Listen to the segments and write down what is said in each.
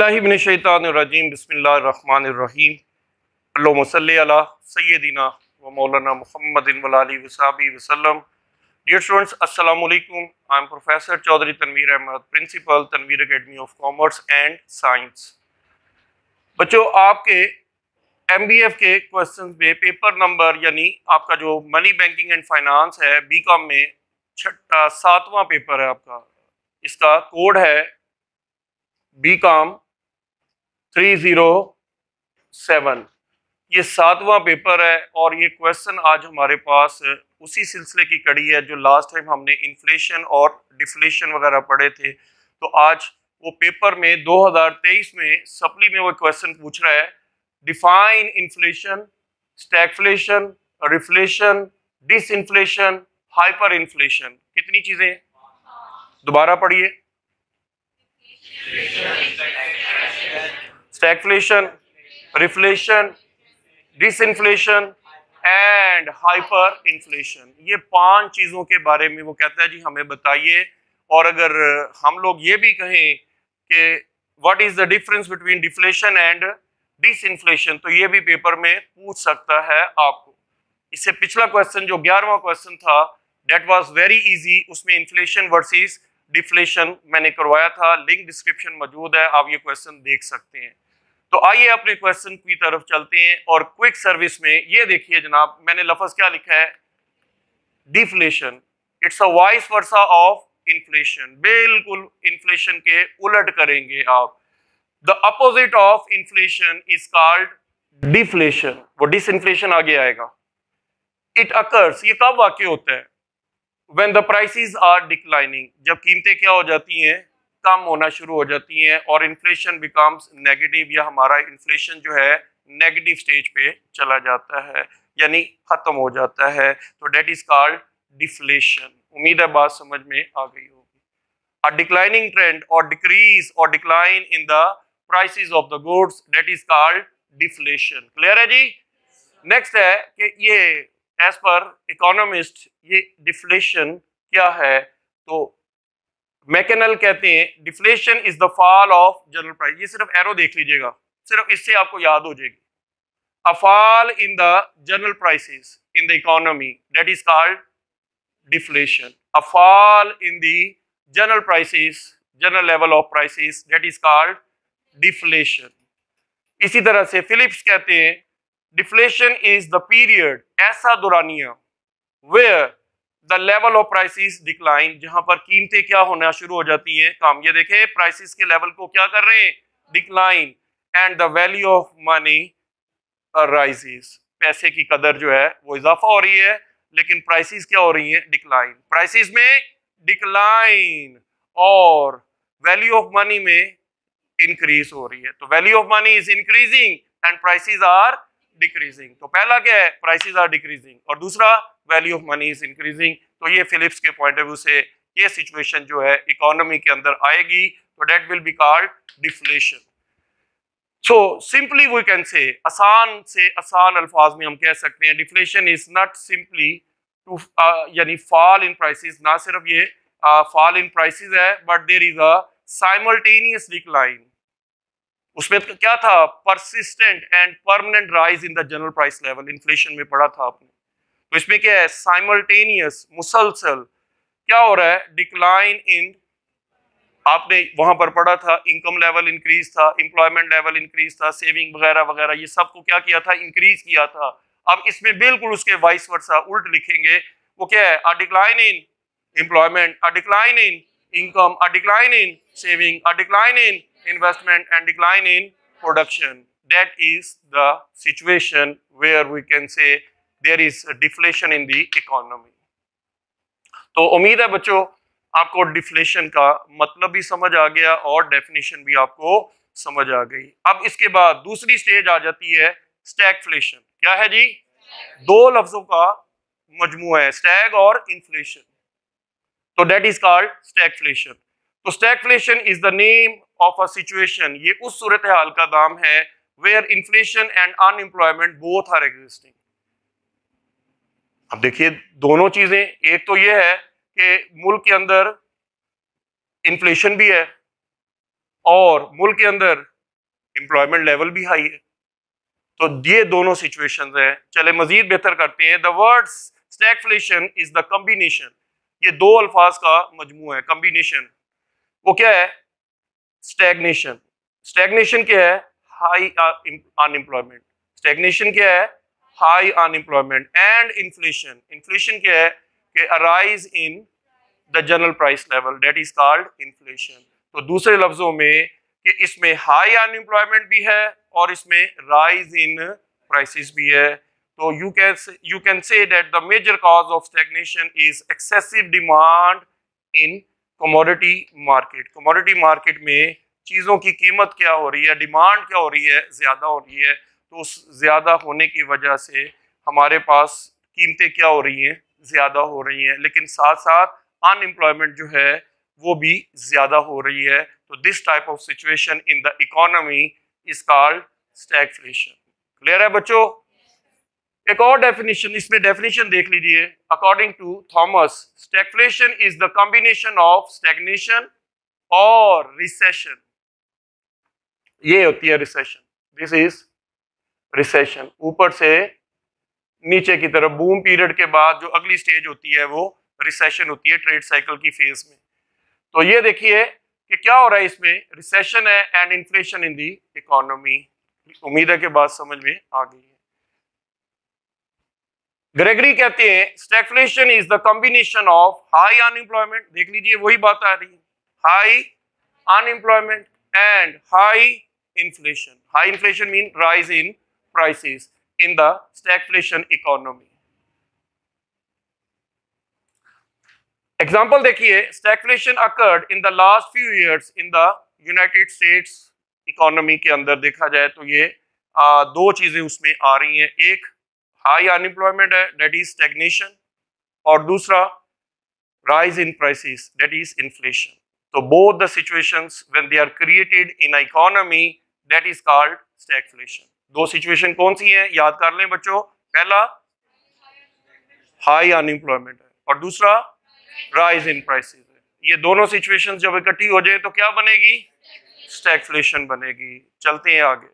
अज़बिल्लिमिनशैतानरजीम बसमीम सैदिना व मौलाना मोहम्मद वसाबी वसल्लम डियर स्टूडेंट्स अस्सलाम वालेकुम I am professor Chaudhry Tanveer Ahmed principal Tanveer academy of commerce and science बच्चों, आपके एम बी एफ़ के क्वेश्चन में पेपर नंबर यानी आपका जो मनी बैंकिंग एंड फाइनेंस है बी कॉम में छठा, सातवां पेपर है आपका। इसका कोड है B com three zero seven ये सातवां पेपर है और ये क्वेश्चन आज हमारे पास उसी सिलसिले की कड़ी है जो लास्ट टाइम हमने इन्फ्लेशन और डिफ्लेशन वगैरह पढ़े थे। तो आज वो पेपर में 2023 में सप्ली में वो क्वेश्चन पूछ रहा है। Define inflation stagflation reflation disinflation hyper inflation कितनी चीज़ें दोबारा पढ़िए। Stagflation reflation disinflation and hyper inflation ये पाँच चीज़ों के बारे में वो कहता है, जी हमें बताइए। और अगर हम लोग ये भी कहें कि what is the difference between deflation and disinflation तो ये भी पेपर में पूछ सकता है आपको। इससे पिछला क्वेश्चन जो ग्यारहवा क्वेश्चन था डेट वॉज़ वेरी इजी उसमें इन्फ्लेशन वर्सेस डिफ्लेशन मैंने करवाया था। लिंक डिस्क्रिप्शन मौजूद है, आप ये क्वेश्चन देख सकते हैं। तो आइए अपने क्वेश्चन की तरफ़ चलते हैं और क्विक सर्विस में ये देखिए जनाब, मैंने लफज क्या लिखा है? Deflation it's a vice versa of inflation बिल्कुल इन्फ्लेशन के उलट करेंगे आप। The opposite of inflation is called deflation वो डिसइन्फ्लेशन आगे आएगा। इट अकर्स ये कब वाक्य होता है? When the prices are declining जब कीमतें क्या हो जाती हैं? कम होना शुरू हो जाती हैं और इन्फ्लेशन बिकम्स नेगेटिव या हमारा इन्फ्लेशन जो है नेगेटिव स्टेज पे चला जाता है, यानी खत्म हो जाता है। तो डेट इज़ कॉल्ड डिफ्लेशन उम्मीद है बात समझ में आ गई होगी। अ डिक्लाइनिंग ट्रेंड और डिक्रीज और decline in the prices of the goods that is called deflation clear है जी? नेक्स्ट है कि ये एज पर इकोनॉमिस्ट ये डिफ्लेशन क्या है? तो मैकेनल कहते हैं, deflation is the fall of general price ये सिर्फ़ एरो देख लीजिएगा, सिर्फ़ इससे आपको याद हो जाएगी। A fall in the general prices in the economy that is called deflation a fall in the general prices general level of prices that is called deflation इसी तरह से फिलिप्स कहते हैं डिफ्लेशन इज़ द पीरियड ऐसा दुरानिया where the level of prices decline जहाँ पर कीमतें क्या होना शुरू हो जाती हैं? कम ये देखें प्राइसेस के लेवल को क्या कर रहे हैं? Decline and the value of money rises पैसे की कदर जो है, वो इजाफा हो रही है, लेकिन प्राइसेस क्या हो रही हैं? डिक्लाइन प्राइसेस में डिक्लाइन और वैल्यू ऑफ़ मनी में इंक्रीज हो रही है. तो value of money is increasing and prices are decreasing तो पहला क्या है? प्राइसेस आर डिक्रीजिंग और दूसरा value of money is increasing तो ये फिलिप्स के पॉइंट ऑफ़ व्यू से ये सिचुएशन जो है इकोनॉमी के अंदर आएगी तो that will be called deflation so simply we can say आसान से आसान अल्फाज में हम कह सकते हैं deflation is not simply to यानी फॉल इन प्राइसेस ना सिर्फ़ ये फॉल इन प्राइसेस है but there is a simultaneous decline उसमें क्या था? Persistent and permanent rise in the general price level inflation में पढ़ा था आपने। तो इसमें क्या है साइमल्टेनियस मुसलसल। क्या हो रहा है? डिक्लाइन इन आपने वहाँ पर पढ़ा था इनकम लेवल इंक्रीज था इंप्लॉयमेंट लेवल इंक्रीज था सेविंग वगैरह वगैरह, ये सबको क्या किया था? इंक्रीज किया था। अब इसमें बिल्कुल उसके वाइस वर्सा उल्ट लिखेंगे। वो क्या है? A decline in employment a decline in income a decline in saving a decline in investment, and decline in production. That is the situation where we can say is a deflation in the economy. तो उम्मीद है बच्चों, आपको deflation का मतलब भी समझ आ गया और डेफिनेशन भी आपको समझ आ गई। अब इसके बाद दूसरी स्टेज आ जाती है स्टैगफ्लेशन क्या है जी? दो लफ्जों का मजमू है स्टैग और इन्फ्लेशन तो डेट इज़ कॉल्ड स्टैगफ्लेशन तो stagflation is the name of a situation ये उस सूरत हाल का नाम है where inflation and unemployment both are existing अब देखिए, दोनों चीज़ें, एक तो ये है कि मुल्क के अंदर इन्फ्लेशन भी है और मुल्क के अंदर एम्प्लॉयमेंट लेवल भी हाई है। तो ये दोनों सिचुएशंस हैं। चले, मजीद बेहतर करते हैं। The word stagflation is the combination ये दो अल्फाज का मजमू है। कॉम्बिनेशन वो क्या है? स्टैग्नेशन स्टैग्नेशन क्या है? हाई अनएम्प्लॉयमेंट स्टैग्नेशन क्या है? High unemployment and inflation inflation क्या है? कि a rise in the general price level that is called inflation तो दूसरे लफ्जों में कि इसमें हाई अनएम्प्लॉयमेंट भी है और इसमें राइज इन प्राइसेस भी है। तो you can you can say that the major cause of stagnation is excessive demand in commodity market commodity market में चीज़ों की कीमत क्या हो रही है? डिमांड क्या हो रही है? ज़्यादा हो रही है। तो उस ज़्यादा होने की वजह से हमारे पास कीमतें क्या हो रही हैं? ज़्यादा हो रही हैं। लेकिन साथ साथ अनएम्प्लॉयमेंट जो है, वो भी ज़्यादा हो रही है। तो this type of situation in the economy is called stagflation clear है बच्चों? एक और डेफिनेशन इसमें डेफिनेशन देख लीजिए। According to Thomas stagflation is the combination of stagnation और रिसेशन ये होती है रिसेशन दिस इज़ रिसेशन ऊपर से नीचे की तरफ़ बूम पीरियड के बाद जो अगली स्टेज होती है वो रिसेशन होती है ट्रेड साइकिल की फ़ेज़ में। तो ये देखिए कि क्या हो रहा है इसमें। रिसेशन है and inflation in the economy उम्मीद है कि बात समझ में आ गई है। ग्रेगरी कहते हैं stagflation is the combination of high unemployment देख लीजिए, वही बात आ रही है। High unemployment and high inflation high inflation mean rise in prices in the stagflation economy example देखिए stagflation occurred in the last few years in the United States economy के अंदर देखा जाए तो ये आ, दो चीज़ें उसमें आ रही हैं। एक हाई अनएम्प्लॉयमेंट है डेट इज़ स्टेगनेशन और दूसरा rise in prices that is inflation तो both the situations when they are created in economy that is called stagflation दो सिचुएशन कौन सी हैं? याद कर लें बच्चों। पहला हाई अनएम्प्लॉयमेंट है। और दूसरा राइज इन प्राइसेस ये दोनों सिचुएशन जब इकट्ठी हो जाए तो क्या बनेगी? स्टैगफ्लेशन बनेगी। चलते हैं आगे।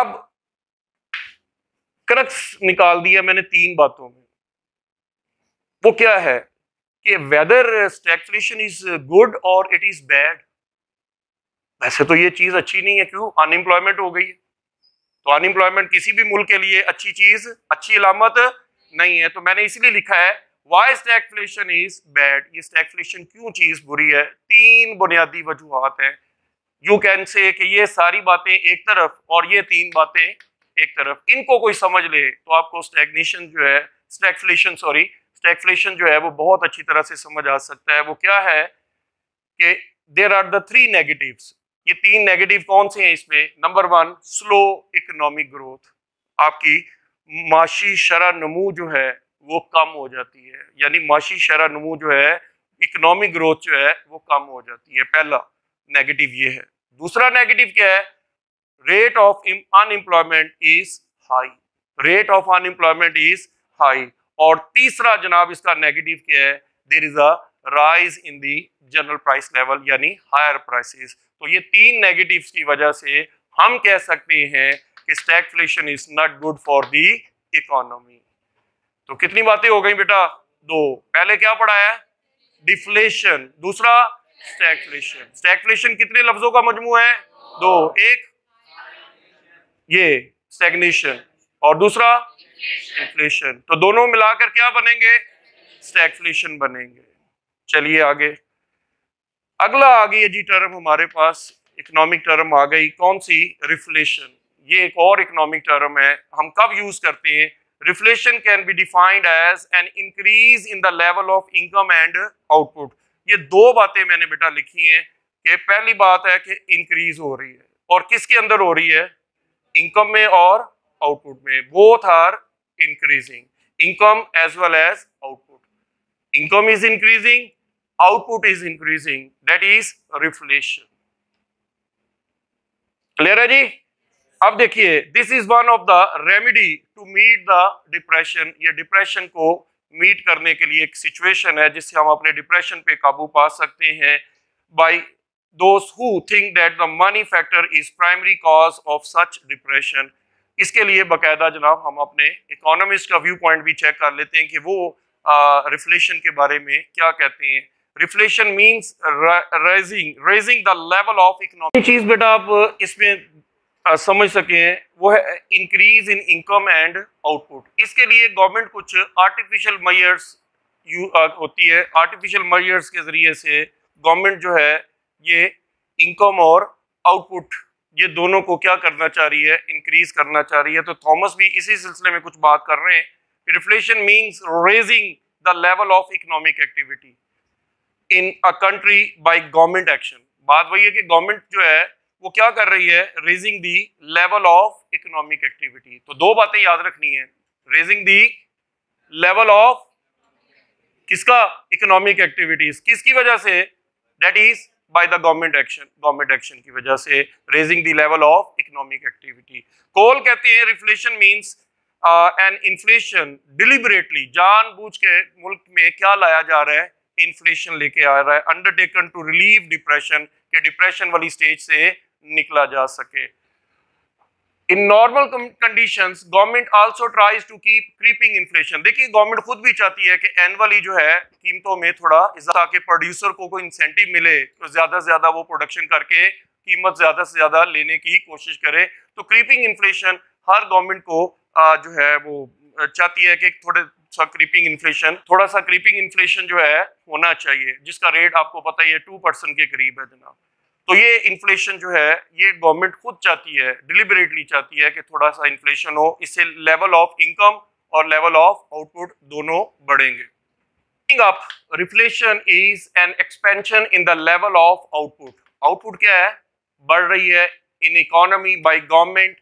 अब क्रक्स निकाल दिया मैंने तीन बातों में। वो क्या है? कि वेदर स्टैगफ्लेशन इज़ गुड और इट इज़ बैड वैसे तो ये चीज़ अच्छी नहीं है, क्यों? अनएम्प्लॉयमेंट हो गई है। तो अनएम्प्लॉयमेंट किसी भी मुल्क के लिए अच्छी चीज़, अच्छी अलामत नहीं है। तो मैंने इसलिए लिखा है वाई स्टैगफ्लेशन इज़ बैड ये स्टैगफ्लेशन क्यों चीज़ बुरी है? तीन बुनियादी वजूहत हैं। यू कैन से कि ये सारी बातें एक तरफ़ और ये तीन बातें एक तरफ़। इनको कोई समझ ले तो आपको स्टैग्नेशन जो है स्टैगफ्लेशन सॉरी स्टैगफ्लेशन जो है वो बहुत अच्छी तरह से समझ आ सकता है। वो क्या है कि there are the three negatives ये तीन नेगेटिव कौन से हैं इसमें? Number one slow economic growth आपकी माशी शरा नमू जो है, वो कम हो जाती है। यानी माशी शरा नमू जो है इकोनॉमिक ग्रोथ जो है, वो कम हो जाती है। पहला नेगेटिव ये है। दूसरा नेगेटिव क्या है? Rate of unemployment is high rate of unemployment is high और तीसरा जनाब, इसका नेगेटिव क्या है? There is a rise in the general price level यानी हायर प्राइसेस तो ये तीन नेगेटिव्स की वजह से हम कह सकते हैं कि stagflation is not good for the economy तो कितनी बातें हो गई बेटा? दो। पहले क्या पढ़ा है? डिफ्लेशन दूसरा स्टैगफ्लेशन स्टैगफ्लेशन कितने लफ्जों का मजमू है? दो। एक, ये स्टैग्नेशन और दूसरा इन्फ्लेशन तो दोनों मिलाकर क्या बनेंगे? स्टैगफ्लेशन बनेंगे। चलिए आगे। अगला आ गई है जी टर्म हमारे पास इकोनॉमिक टर्म आ गई। कौन सी? रिफ्लेशन ये एक और इकोनॉमिक टर्म है। हम कब यूज़ करते हैं? Reflation can be defined as an increase in the level of income and output ये दो बातें मैंने बेटा लिखी हैं कि पहली बात है कि इंक्रीज हो रही है। और किसके अंदर हो रही है? इनकम में और आउटपुट में। Both are increasing income as well as output income is increasing output is increasing that is reflation clear है जी अब देखिए this is one of the remedy to meet the depression ये डिप्रेशन को meet करने के लिए एक सिचुएशन है, जिससे हम अपने डिप्रेशन पे काबू पा सकते हैं by those who think that the money factor is primary cause of such depression. इसके लिए बकायदा जनाब हम अपने इकोनॉमिस्ट का व्यू पॉइंट भी चेक कर लेते हैं कि वो रिफ्लेशन के बारे में क्या कहते हैं। Reflation means raising raising the level of economic चीज़ बेटा आप इसमें समझ सके वो है increase in income and output इसके लिए गवर्नमेंट कुछ आर्टिफिशियल मयर्स होती है। आर्टिफिशियल मयर्स के ज़रिए से गवर्नमेंट जो है, ये इनकम और आउटपुट ये दोनों को क्या करना चाह रही है इंक्रीज करना चाह रही है। तो थॉमस भी इसी सिलसिले में कुछ बात कर रहे हैं। Reflation means raising the level of economic activity in a country by government action बात वही है कि गवर्नमेंट जो है, वो क्या कर रही है? Raising the level of economic activity तो दो बातें याद रखनी है। रेजिंग दी लेवल ऑफ़ किसका? इकोनॉमिक एक्टिविटीज़ किसकी वजह से? That is by the government action government action की वजह से raising the level of economic activity. Cole कहते हैं reflation means an inflation deliberately जानबूझ के मुल्क में क्या लाया जा रहा है? इन्फ्लेशन लेके आ रहा है अंडरटेकन टू रिलीव डिप्रेशन के डिप्रेशन वाली स्टेज से निकला जा सके। In normal conditions government also tries to keep creeping inflation देखिए गवर्नमेंट खुद भी चाहती है कि एनुअली जो है कीमतों में थोड़ा ताकि प्रोड्यूसर को कोई इंसेंटिव मिले तो ज़्यादा से ज़्यादा वो प्रोडक्शन करके कीमत ज़्यादा से ज़्यादा लेने की कोशिश करे। तो क्रीपिंग इन्फ्लेशन हर गवर्नमेंट को आ, जो है वो चाहती है कि थोड़े सा क्रीपिंग इन्फ्लेशन थोड़ा सा क्रीपिंग इन्फ्लेशन जो है, होना चाहिए, जिसका रेट आपको पता ही है टू परसेंट के करीब है जनाब तो ये इन्फ्लेशन जो है, ये गवर्नमेंट खुद चाहती है डिलिबरेटली चाहती है कि थोड़ा सा इन्फ्लेशन हो, इससे लेवल ऑफ़ इनकम और लेवल ऑफ़ आउटपुट दोनों बढ़ेंगे। Up reflation is an expansion in the level of output output क्या है? बढ़ रही है। In economy by government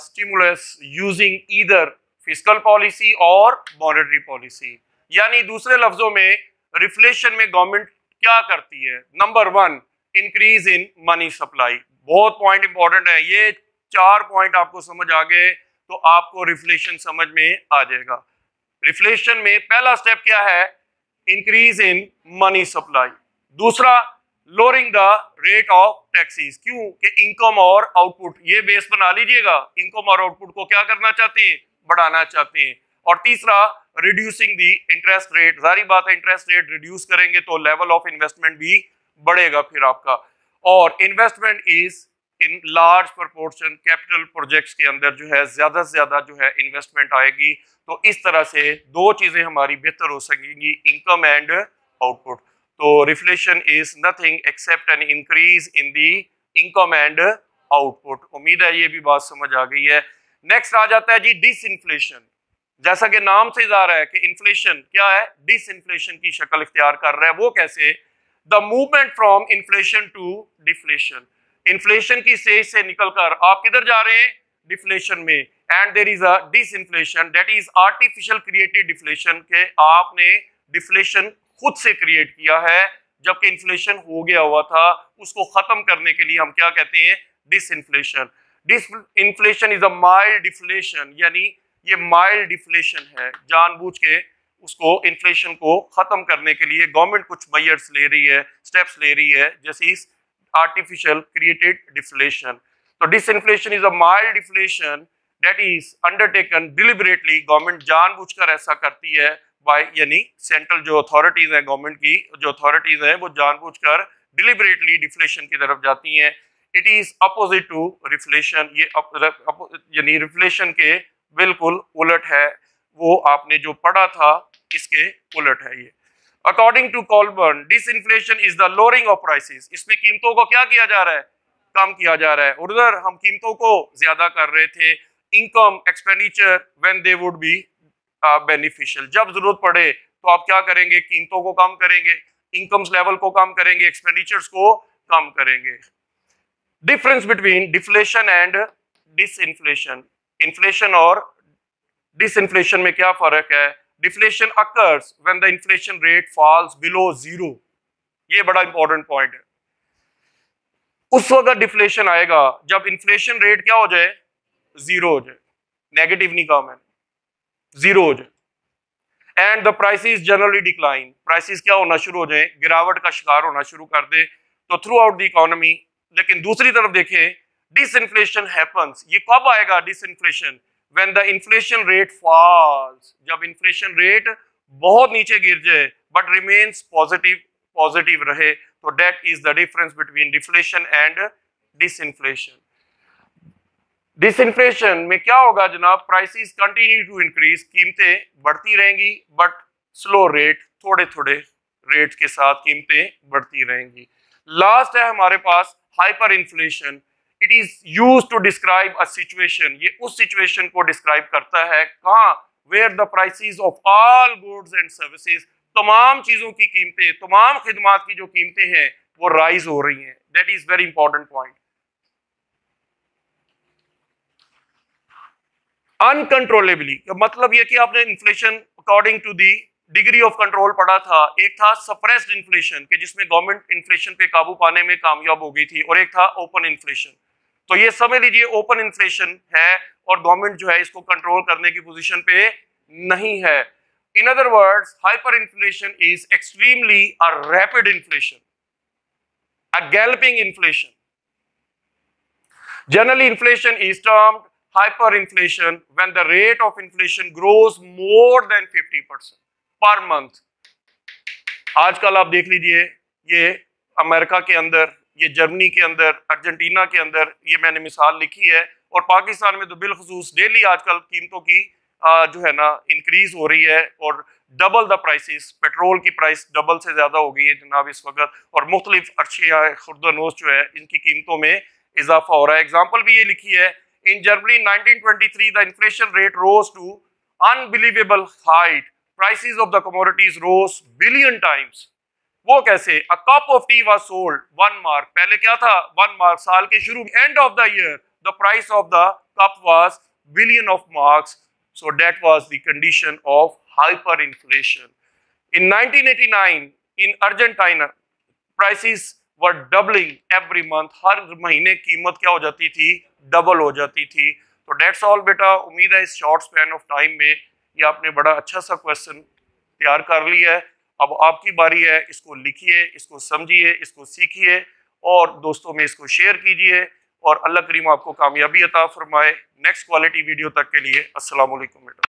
stimulus using either fiscal policy और मॉनेटरी पॉलिसी यानी दूसरे लफ्जों में रिफ्लेशन में गवर्नमेंट क्या करती है? Number one increase in money supply बहुत पॉइंट इंपॉर्टेंट है। ये चार पॉइंट आपको समझ आ गए तो आपको रिफ्लेशन समझ में आ जाएगा। रिफ्लेशन में पहला स्टेप क्या है? इंक्रीज इन मनी सप्लाई दूसरा lowering the rate of taxes क्यों? कि इनकम और आउटपुट ये बेस बना लीजिएगा। इनकम और आउटपुट को क्या करना चाहते हैं? बढ़ाना चाहते हैं। और तीसरा रिड्यूसिंग दी इंटरेस्ट रेट सारी बात है इंटरेस्ट रेट रिड्यूस करेंगे तो लेवल ऑफ़ इन्वेस्टमेंट भी बढ़ेगा फिर आपका। और investment is in large proportion capital projects के अंदर जो है, ज़्यादा से ज़्यादा जो है इन्वेस्टमेंट आएगी। तो इस तरह से दो चीज़ें हमारी बेहतर हो सकेंगी इनकम एंड आउटपुट तो reflation is nothing except an increase in the income and output उम्मीद है ये भी बात समझ आ गई है। नेक्स्ट आ जाता है जी डिस इन्फ्लेशन जैसा कि नाम से जा रहा है कि इन्फ्लेशन क्या है? डिस इन्फ्लेशन की शक्ल इख्तियार कर रहा है। वो कैसे? The movement from inflation to deflation inflation की स्टेज से निकलकर आप किधर जा रहे हैं? डिफ्लेशन में. And there is a disinflation that is artificial created deflation के आपने डिफ्लेशन खुद से क्रिएट किया है। जबकि इन्फ्लेशन हो गया हुआ था, उसको खत्म करने के लिए हम क्या कहते हैं? Disinflation disinflation is a mild deflation, यानी ये माइल्ड डिफ्लेशन है। जानबूझ के उसको, इन्फ्लेशन को खत्म करने के लिए गवर्नमेंट कुछ मैयर्स ले रही है स्टेप्स ले रही है, जैसे इस आर्टिफिशियल क्रिएटेड डिफ्लेशन तो disinflation is a mild deflation that is undertaken deliberately government जानबूझकर ऐसा करती है बाय यानी सेंट्रल जो अथॉरिटीज हैं, गवर्नमेंट की जो अथॉरिटीज हैं, वो जानबूझकर डिलिबरेटली डिफ्लेशन की तरफ़ जाती हैं। It is opposite to reflation ये यानी रिफ्लेशन के बिल्कुल उलट है। वो आपने जो पढ़ा था, इसके उलट है ये। According to Colburn disinflation is the lowering of prices इसमें कीमतों को क्या किया जा रहा है? कम किया जा रहा है। और उधर हम कीमतों को ज़्यादा कर रहे थे। Income expenditure when they would be beneficial जब ज़रूरत पड़े तो आप क्या करेंगे? कीमतों को कम करेंगे। इनकम्स लेवल को कम करेंगे। एक्सपेंडिचर्स को कम करेंगे। Difference between deflation and disinflation inflation और डिसइंफ्लेशन में क्या फ़र्क है? Deflation occurs when the inflation rate falls below zero ये बड़ा इंपॉर्टेंट पॉइंट है। उस वक्त डिफ्लेशन आएगा, जब इन्फ्लेशन रेट क्या हो जाए? ज़ीरो हो जाए। नेगेटिव नहीं कहा मैंने। ज़ीरो हो जाए। And the prices generally decline prices क्या होना शुरू हो जाए? गिरावट का शिकार होना शुरू कर दे। तो थ्रू आउट द इकोनॉमी लेकिन दूसरी तरफ़ देखें डिसइंफ्लेशन हैपन्स ये कब आएगा disinflation when the inflation rate falls जब इन्फ्लेशन रेट बहुत नीचे गिर जाए बट रिमेन्स पॉजिटिव पॉजिटिव रहे तो that is the difference between deflation and disinflation disinflation disinflation में क्या होगा जनाब? प्राइसेस कंटिन्यू टू इंक्रीज कीमतें बढ़ती रहेंगी बट स्लो रेट थोड़े थोड़े रेट के साथ कीमतें बढ़ती रहेंगी। लास्ट है हमारे पास hyperinflation it is use to describe a situation ये उस सिचुएशन को डिस्क्राइब करता है कहा? Where the prices of all goods and services तमाम चीज़ों की कीमतें, तमाम खिदमात की जो कीमतें हैं, वो राइज हो रही हैं. That is very important point uncontrollably मतलब ये कि आपने inflation according to the degree of control पड़ा था। एक था सप्रेस्ड इन्फ्लेशन के जिसमें गवर्नमेंट इन्फ्लेशन पे काबू पाने में कामयाब हो गई थी, और एक था ओपन इन्फ्लेशन तो ये समझ लीजिए ओपन इन्फ्लेशन है और गवर्नमेंट जो है इसको कंट्रोल करने की पोजीशन पे नहीं है। In other words hyperinflation is extremely a rapid inflation a galloping inflation generally inflation is termed hyperinflation when the rate of inflation grows more than 50 percent. Per month आजकल आप देख लीजिए, ये अमेरिका के अंदर, ये जर्मनी के अंदर, अर्जेंटीना के अंदर ये मैंने मिसाल लिखी है और पाकिस्तान में तो बिलखसूस डेली आजकल कीमतों की जो है ना इंक्रीज हो रही है और डबल द प्राइसेस पेट्रोल की प्राइस डबल से ज़्यादा हो गई है जनाब इस वक्त और मुख्तलिफ़ अर्शिया खुर्दनोश जो है, इनकी कीमतों में इजाफा हो रहा है। एग्ज़ाम्पल भी ये लिखी है in Germany 1923 the inflation rate rose to unbelievable height prices of the commodities rose billion times वो कैसे a cup of tea was sold one mark पहले क्या था वन मार्क साल के शुरू end of the year the price of the cup was billion of marks so that was the condition of hyperinflation in 1989 in argentina prices were doubling every month हर महीने कीमत क्या हो जाती थी डबल हो जाती थी तो डेट्स ऑल बेटा उम्मीद है इस शॉर्ट स्पैन ऑफ टाइम में ये आपने बड़ा अच्छा सा क्वेश्चन तैयार कर लिया है। अब आपकी बारी है, इसको लिखिए, इसको समझिए, इसको सीखिए और दोस्तों में इसको शेयर कीजिए और अल्लाह करीम आपको कामयाबी अता फरमाए। नेक्स्ट क्वालिटी वीडियो तक के लिए असलम बेटा।